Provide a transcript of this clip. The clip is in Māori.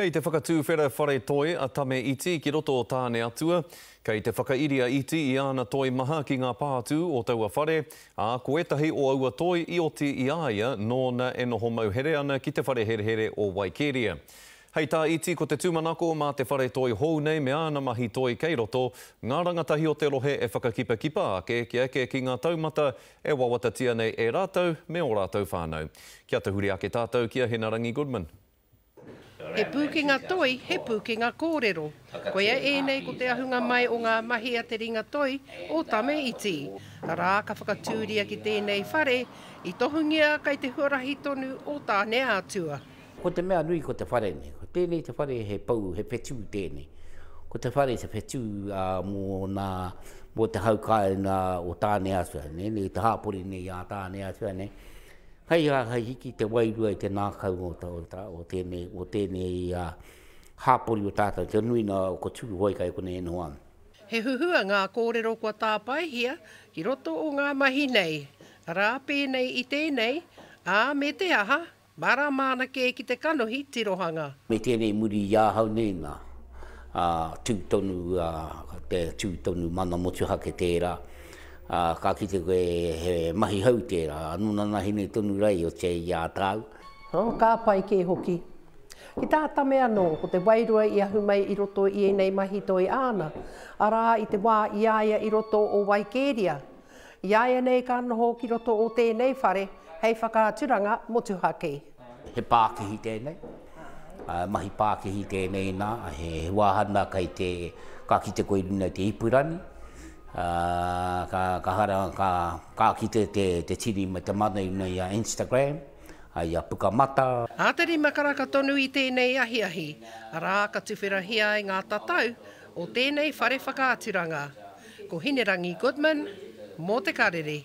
Kei te whakatuwhera whare toi a Tame Iti ki roto o Tāne Atua. Kei te whakairi a Iti i āna toi maha ki ngā pātū o taua whare, ā, ko ētahi o aua toi i oti i a ia nōna e noho mau here ana ki te whare herehere o Waikeria. Hei tā Iti ko te tūmanako mā te whare toi hou nei me āna mahi toi kei roto, ngā rangatahi o te rohe e whakakipakipa ake kia eke ki ngā taumata e wawatatia nei e rātou me ō rātou whānau. Kia tahuri ake tātou ki a Henarangi Goodman. He pūkenga toi, he pūkenga kōrero. Koia ēnei ko te ahunga mai o ngā mahi a te ringatoi o Tame Iti. Arā, ka whakatūria ki tēnei whare, i tohungia kai te huarahi tonu o Tāneātua. Ko te mea nui ko te whare nei, ko tēnei te whare he pou, he whetū tēnei. Ko te whare te whetū mō nā, mō te hau kāinga o Tāneātua, nē, nei te hāpori nei a Tāneātua nei. Hei aha, hei hiki te wairua i te nākau o ta, o ta, o tēnei, o tēnei uh, hāpori o tātou, te nuina o ko Tūhoe kai konei e noho ana. He huhua ngā kōrero kua tāpaehia ki roto o ngā mahi nei, arā, pēnei i tēnei, ā, me te aha, mārāma ana kē ki te kanohi tirohanga. Me tēnei muri i ahau nei nā, ā, tū tonu, ā, te tū tonu mana motuhake tērā, Ā, ka kite koe he mahi hou tērā, anō nā nahine tonu rā i otia i a tāu. Ō, ka pai kē hoki. Ki tā Tame anō, ko te wairua i ahu mai i roto i ēnei mahi toi āna, arā, i te wā i a ia i roto o Waikēria. I a ia nei ka noho ki roto o tēnei whare hei whakaaturanga motuhake. He pākihi tēnei, mahi pākihi tēnei nā, he wāhana kei te, ka kite koe i runga i te ipurani, ka kite te tini me te mana i runga i a Instagram, i a Pukamata. Nā te rima karaka tonu i tēnei ahiahi, arā, ka tuwherahia ai ngā tatau o tēnei whare whakaaturanga. Ko Hinerangi Goodman, mō Te Karere.